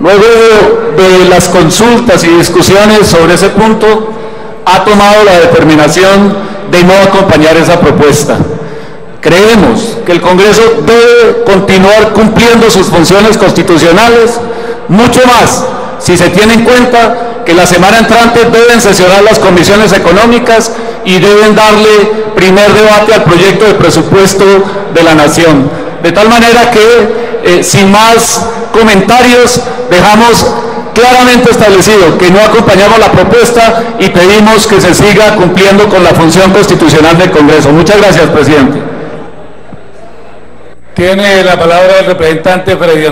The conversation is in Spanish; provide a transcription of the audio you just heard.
Luego de las consultas y discusiones sobre ese punto, ha tomado la determinación de no acompañar esa propuesta. Creemos que el Congreso debe continuar cumpliendo sus funciones constitucionales, mucho más si se tiene en cuenta que la semana entrante deben sesionar las comisiones económicas y deben darle primer debate al proyecto de presupuesto de la Nación. De tal manera que, eh, sin más comentarios, dejamos claramente establecido que no acompañamos la propuesta y pedimos que se siga cumpliendo con la función constitucional del Congreso. Muchas gracias, presidente. Tiene la palabra el representante Freddy